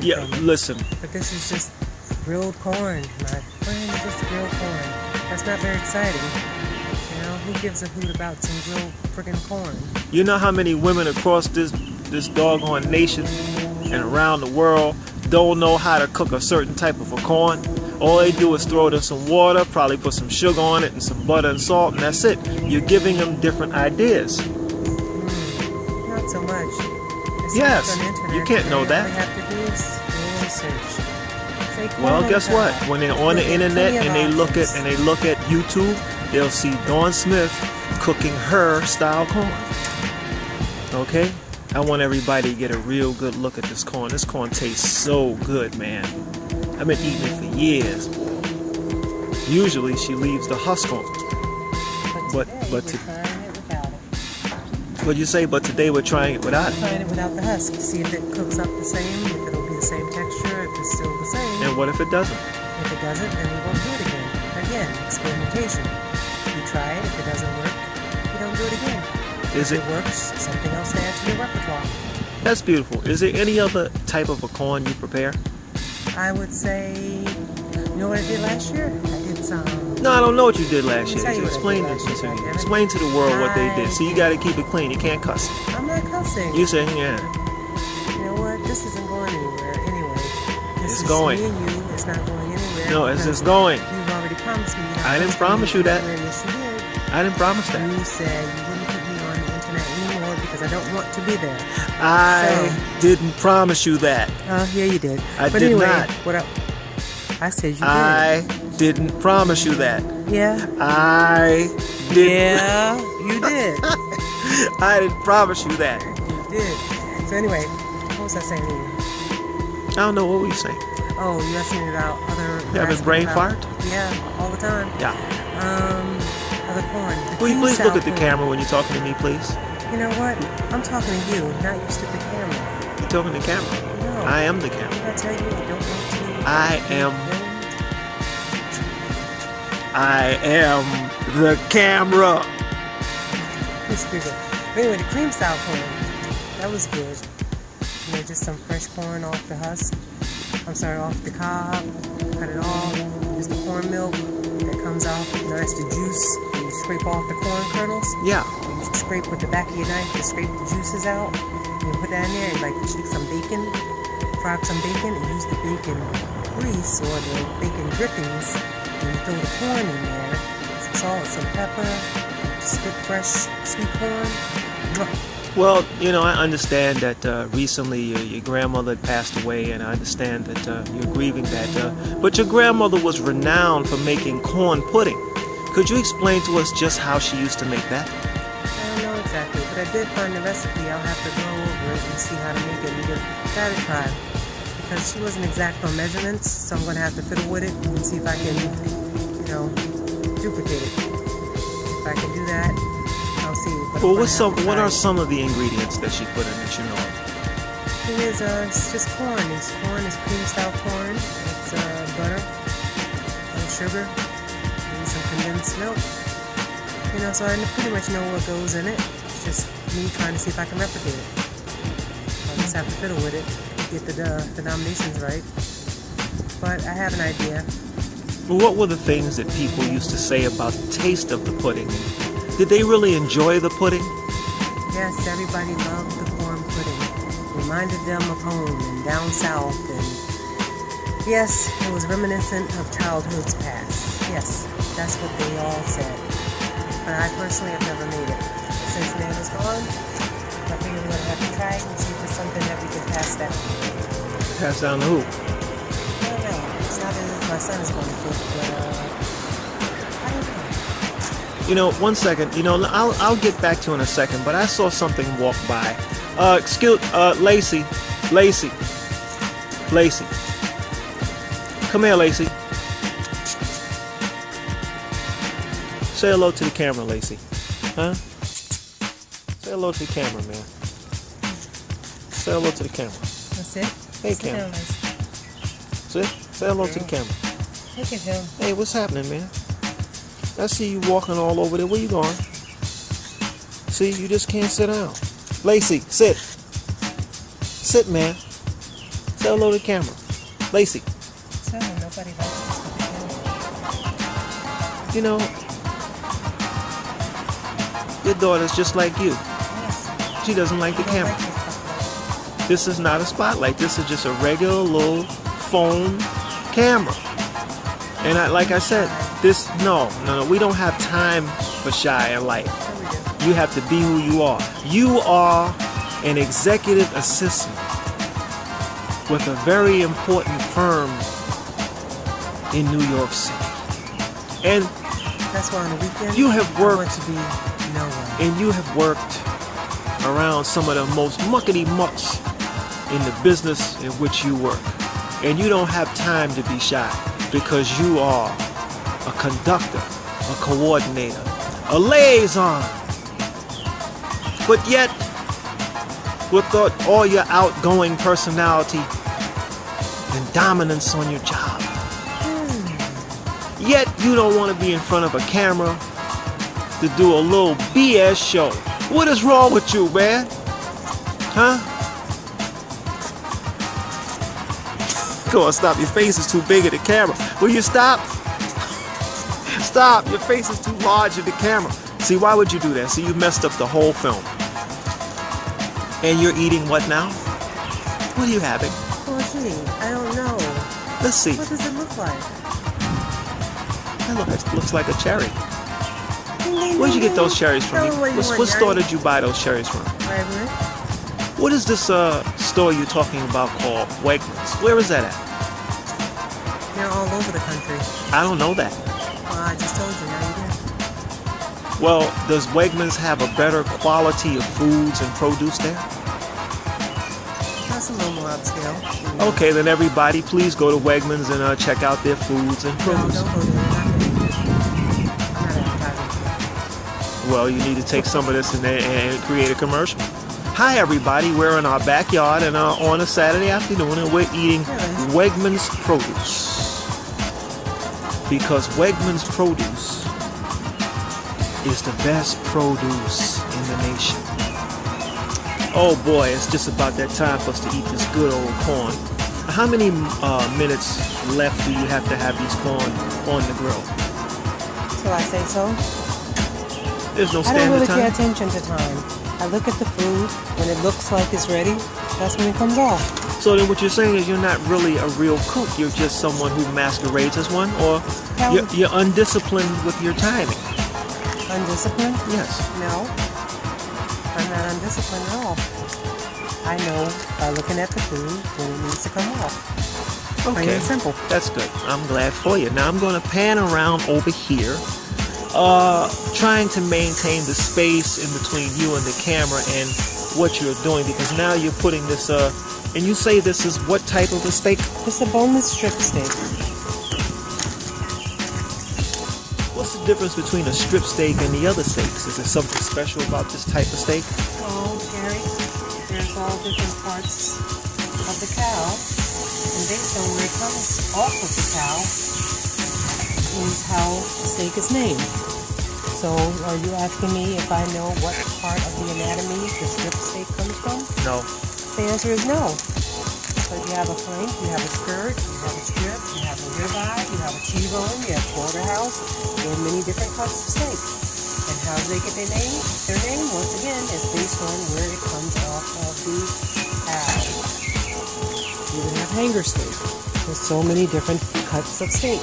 Yeah, listen. But this is just grilled corn, my friend. Just grilled corn. That's not very exciting. You know, who gives a hoot about some grilled friggin' corn? You know how many women across this this doggone nation and around the world don't know how to cook a certain type of a corn? All they do is throw it in some water, probably put some sugar on it and some butter and salt, and that's it. You're giving them different ideas. Hmm, not so much. So Yes, on the internet you can't know that. Well, guess what? When they're on the internet and they look at and they look at YouTube, they'll see Dawn Smith cooking her style corn. Okay? I want everybody to get a real good look at this corn. This corn tastes so good, man. I've been eating it for years. Usually she leaves the husk on. but- today but we're to- trying it without. What'd you say? But today we're trying it without it. Trying it without the husk. See if it cooks up the same, if it'll the same And what if it doesn't? If it doesn't, then we won't do it again. Again, experimentation. You try it. If it doesn't work, you don't do it again. Is If it? it works, something else to add to your repertoire. That's beautiful. Is there any other type of a corn you prepare? I would say, you know what I did last year? I did some. No, I don't know what you did last year. Explain to year, me. Explain to the world what they did. So you got to keep it clean. You can't cuss. I'm not cussing. You say, yeah. You know what? This isn't going anywhere. This It's is going. Me and you. It's not going anywhere. No, it's just going. You've already promised me. I didn't promise you that. Yes, you did. I didn't promise that. You said you wouldn't put me on the internet anymore because I don't want to be there. I didn't promise you that. Oh, yeah, you did. I but did anyway, not. What I, I said you I didn't promise you that. Yeah. I didn't. Yeah, you did. I didn't promise you that. You did. So anyway, what was I saying to you? I don't know what were you saying. Oh, you asked me about other. You having asking brain about- fart? Yeah, all the time. Yeah. Um, other corn. The Will you please look at the corn. camera when you're talking to me, please? You know what? I'm talking to you, not your stupid camera. You're talking to the camera. No. I am the camera. I tell you I don't want to? I am- I am the camera. Anyway, the cream style corn, that was good. You know, just some fresh corn off the husk. I'm sorry, off the cob. Cut it off. Use the corn milk that comes off. You know, that's the juice. You scrape off the corn kernels. Yeah. You scrape with the back of your knife to scrape the juices out. You put that in there and like stick some bacon, fry up some bacon, and use the bacon grease or the bacon drippings. And you throw the corn in there, some salt, some pepper, just good fresh sweet corn. Well, you know, I understand that uh, recently your, your grandmother passed away, and I understand that uh, you're grieving that. Uh, but your grandmother was renowned for making corn pudding. Could you explain to us just how she used to make that? I don't know exactly, but I did find the recipe. I'll have to go over it and see how to make it and give try. Because she wasn't exact on measurements, so I'm going to have to fiddle with it and see if I can, you know, duplicate it. If I can do that, Well, what's some? What are some of the ingredients that she put in that you know of? It is, uh, it's just corn. It's corn. It's cream style corn. It's uh, butter and sugar. Maybe some condensed milk. You know, so I pretty much know what goes in it. It's just me trying to see if I can replicate it. I'll just have to fiddle with it, get the uh, denominations right. But I have an idea. Well, what were the things that people used to say about the taste of the pudding? Did they really enjoy the pudding? Yes, everybody loved the corn pudding. Reminded them of home and down south and yes, it was reminiscent of childhood's past. Yes, that's what they all said. But I personally have never made it. Since Nan is gone, I figure we're gonna have to try it and see if it's something that we can pass down. Pass down the hoop. I don't know. It's not as if my son is going to cook, but uh, I don't know. You know, one second. You know, I'll I'll get back to in a second. But I saw something walk by. Uh, excuse, uh, Lacey, Lacey, Lacey. Come here, Lacey. Say hello to the camera, Lacey. Huh? Say hello to the camera, man. Say hello to the camera. That's it. Hey, Sit camera. down. Say, say hello to the camera. Take it, Phil. Hey, what's happening, man? I see you walking all over there. Where you going? See, you just can't sit down. Lacey, sit. Sit, man. Say hello to the camera. Lacey, Tell me nobody likes this with the camera. you know, your daughter's just like you. Yes. She doesn't like the camera. like this. This is not a spotlight. This is just a regular little phone camera. And I, like I said, this no, no, no. We don't have time for shy in life. Sure we do. You have to be who you are. You are an executive assistant with a very important firm in New York City. And That's why on the weekend You have worked- to be nowhere. and you have worked around some of the most muckety mucks in the business in which you work. And you don't have time to be shy because you are conductor, a coordinator, a liaison. But yet, with all your outgoing personality and dominance on your job, yet you don't want to be in front of a camera to do a little BS show. What is wrong with you, man? Huh? Go on, stop. Your face is too big at the camera. Will you stop? Stop. Your face is too large in the camera. See, why would you do that? See, you messed up the whole film. And you're eating what now? What are you having? Gee, I don't know. Let's see. What does it look like? That looks, looks like a cherry. Where'd you get those cherries from? What What, what store did you buy those cherries from? Right, What is this uh, store you're talking about called Wegmans? Where is that at? They're all over the country. I don't know that. Well, I just told you. Now. Well, does Wegmans have a better quality of foods and produce there? That's a little more upscale. you know. Okay, then everybody, please go to Wegmans and uh, check out their foods and No, produce. don't go there. I'm not advertising. Well, you need to take some of this and, and create a commercial. Hi, everybody. We're in our backyard and uh, on a Saturday afternoon, and we're eating Wegmans produce because Wegmans produce is the best produce in the nation. Oh boy, it's just about that time for us to eat this good old corn. How many uh, minutes left do you have to have these corn on the grill? So I say so. There's no standard time. I don't really time. pay attention to time. I look at the food when it looks like it's ready. That's when it comes off. So then, what you're saying is you're not really a real cook. You're just someone who masquerades as one, or you're, you're undisciplined with your timing. Undisciplined? Yes. No. I'm not undisciplined at all. I know by looking at the food when it needs to come off. Plain Okay. and simple. That's good. I'm glad for you. Now I'm going to pan around over here, uh, trying to maintain the space in between you and the camera and what you're doing because now you're putting this. Uh, and you say this is what type of a steak? It's a boneless strip steak. What's the difference between a strip steak and the other steaks? Is there something special about this type of steak? Oh, Garry, there's all different parts of the cow, and based on where it comes off of the cow is how the steak is named. So, are you asking me if I know what part of the anatomy the strip steak comes from? No. The answer is no. But you have a flank, you have a skirt, you have a strip, you have a ribeye, you have a T-bone, you have porterhouse. There are many different cuts of steak. And how do they get their name? Their name, once again, is based on where it comes off of the cow. You even have hanger steak. There's so many different cuts of steak.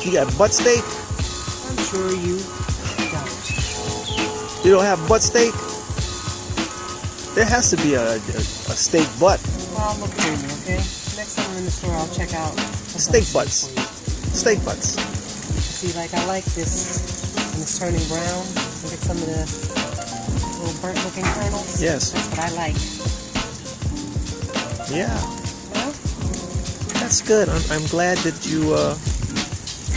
You got butt steak? I'm sure you don't. You don't have butt steak? There has to be a, a, a steak butt. Well, I'll look for you, okay? Next time I'm in the store, I'll check out Steak butts. you. Steak butts. See, like I like this when it's turning brown. You get some of the little burnt looking kernels. Yes. That's what I like. Yeah, Well, that's good. I'm, I'm glad that you uh,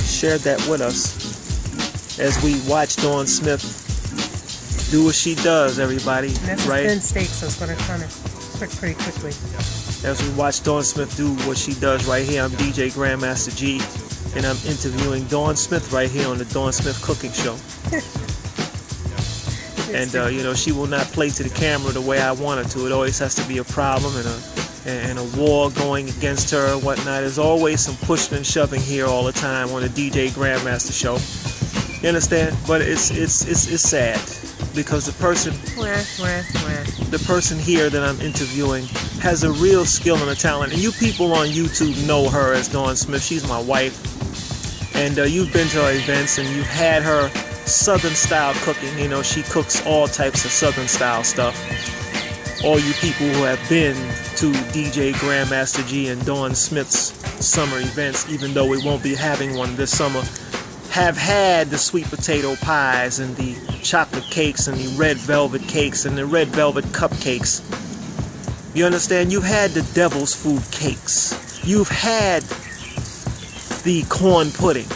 shared that with us as we watched Dawn Smith do what she does, everybody. and that's a right? thin steak, so it's going to kind of cook pretty quickly. As we watch Dawn Smith do what she does right here, I'm DJ Grandmaster Gee, and I'm interviewing Dawn Smith right here on the Dawn Smith Cooking Show. And uh, you know, she will not play to the camera the way I want her to. It always has to be a problem and a and a war going against her and whatnot. There's always some pushing and shoving here all the time on the DJ Grandmaster show. You understand? But it's it's it's it's sad because the person the person here that I'm interviewing has a real skill and a talent. And you people on YouTube know her as Dawn Smith. She's my wife. And uh, you've been to her events and you've had her Southern style cooking. You know, she cooks all types of Southern style stuff. All you people who have been to DJ Grandmaster Gee and Dawn Smith's summer events, even though we won't be having one this summer, have had the sweet potato pies and the chocolate cakes and the red velvet cakes and the red velvet cupcakes. You understand? You've had the devil's food cakes. You've had the corn pudding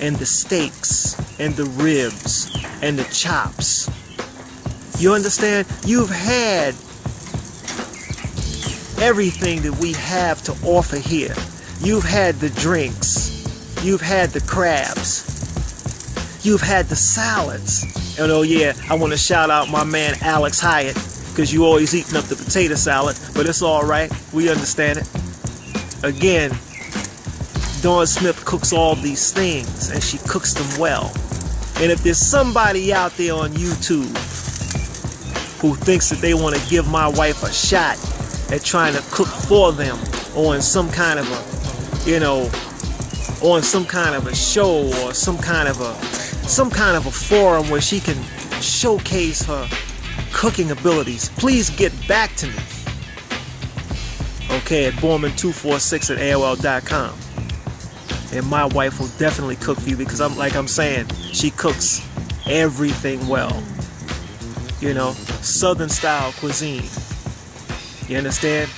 and the steaks and the ribs and the chops. You understand? You've had everything that we have to offer here. You've had the drinks. You've had the crabs. You've had the salads. And oh yeah, I want to shout out my man Alex Hyatt because you always eating up the potato salad, but it's all right. We understand it. Again, Dawn Smith cooks all these things and she cooks them well. And if there's somebody out there on YouTube who thinks that they want to give my wife a shot at trying to cook for them on some kind of a, you know, on some kind of a show or some kind of a some kind of a forum where she can showcase her cooking abilities, please get back to me. Okay, at Borman246 at AOL.com. And my wife will definitely cook for you because I'm like I'm saying, she cooks everything well. You know, southern style cuisine. You understand?